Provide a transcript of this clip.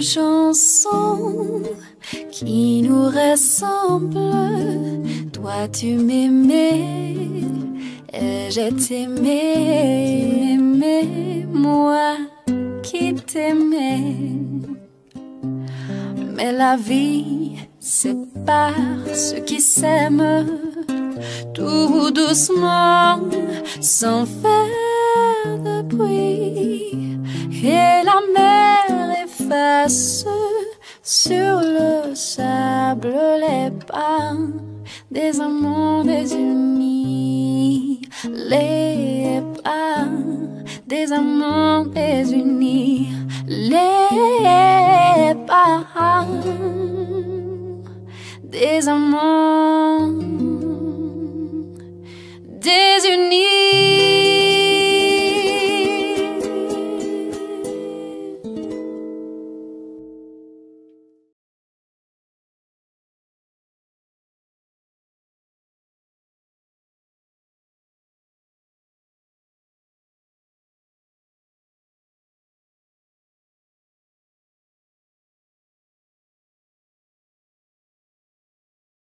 chanson qui nous ressemble. Toi, tu m'aimais et j'ai t'aimé, moi qui t'aimais? Mais la vie sépare ceux qui s'aiment tout doucement, sans faire Et la mer efface sur le sable les pas des amants désunis. Les pas des amants désunis. Les pas des amants